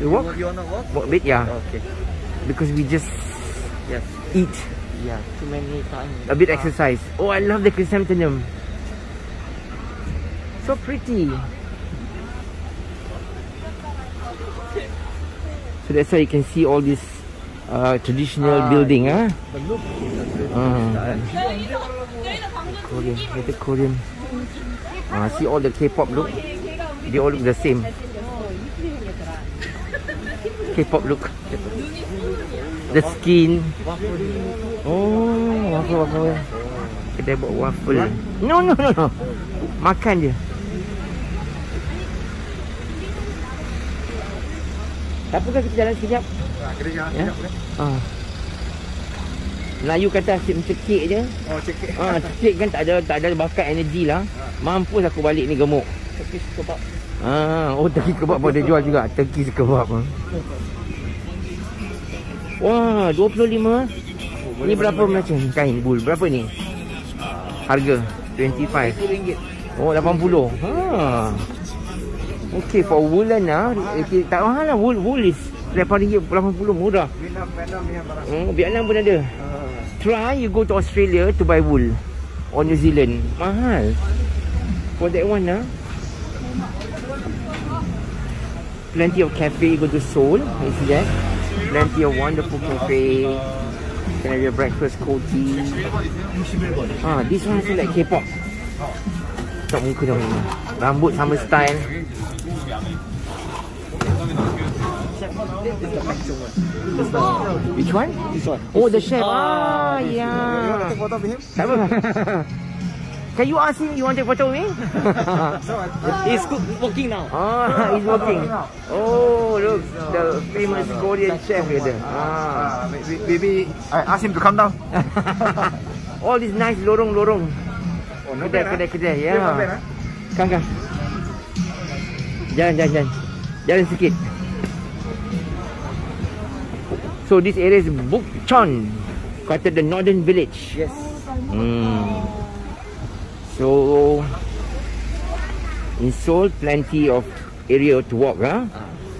You walk? You wanna walk? Walk a bit, yeah. Okay. Because we just Yes. eat Yeah. Too many times. a bit exercise. Oh, I love the chrysanthemum. So pretty. So that's why you can see all this uh, traditional Ah, building, ah. The look. Ah. Korean, it's Korean. Ah, see all the K-pop look. They all look the same. K-pop look. The skin. Oh, waffle waffle. Kedai buat waffle. No no no no. Makan je. Tak apa kita jalan sekejap? Kita jangan Ya. sekejap? Ah. Melayu kata asyik mencekik je. Oh, cekik. Ah, cekik kan tak ada tak ada bakat energi lah. Mampus aku balik ni gemuk. Cekik kebab. Ah, oh turkey kebab pun ada jual juga. Turkey kebab. ah. Wah, 25 Ni berapa macam kain bul? Berapa ni? Harga 25. RM1. Oh, 80. Ha. Okay, for woolen lah. Okay, tak mahal lah. Wool, wool is RM8, 80 murah. Vietnam, Vietnam pun ada. Ah. Try you go to Australia to buy wool. Or New Zealand. Mahal. For that one lah. Plenty of cafe. You go to Seoul. You see that? Plenty of wonderful cafe. Can have your breakfast, cold tea. Ah, this one also like K-pop. Tak muka dah ni. Rambut sama style. Which one? This one. Oh, the chef. Ah, Ah, this- You want to yeah. take photo with him? Tak apa. Can you ask him you want to take photo with me? So, I- He's cook, working now. ah, he's working. Oh, look, the famous Korean chef here. Ah. Ah, maybe, maybe I ask him to come down. All these nice lorong-lorong. Oh, not Kedai, bad, kedai, ah. kedai. Yeah, not bad, Ya. ah. Kan, kan. Jalan, jalan, jalan. Jalan sikit. So this area is Bukchon. Kata the northern village. Yes. Hmm. So in Seoul, plenty of area to walk, huh?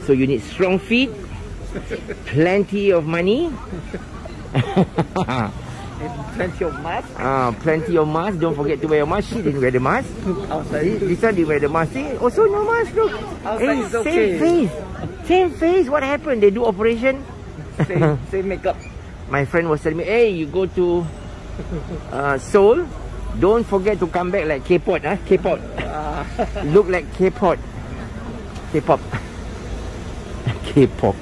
So you need strong feet, plenty of money, plenty of mask ah, plenty of mask. Don't forget to wear your mask. She didn't wear the mask. outside. This, one didn't wear the mask. See, also no mask. Look, Outside is same okay. face, same face. What happened? They do operation. Same, same makeup. My friend was telling me, hey, you go to uh, Seoul, don't forget to come back like K-pop, huh? K-pop. Ah. Look like K-pop. K-pop. K-pop.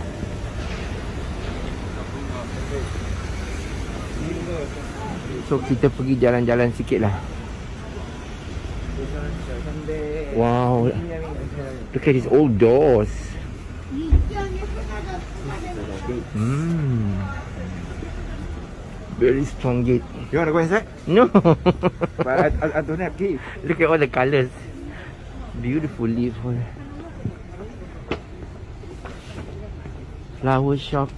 So kita pergi jalan-jalan sikit lah. Wow. Look at these old doors. Hmm. Very strong gate. You want to go inside? No. But I, I, I don't have key. Look at all the colours. Beautiful leaf. Flower shop.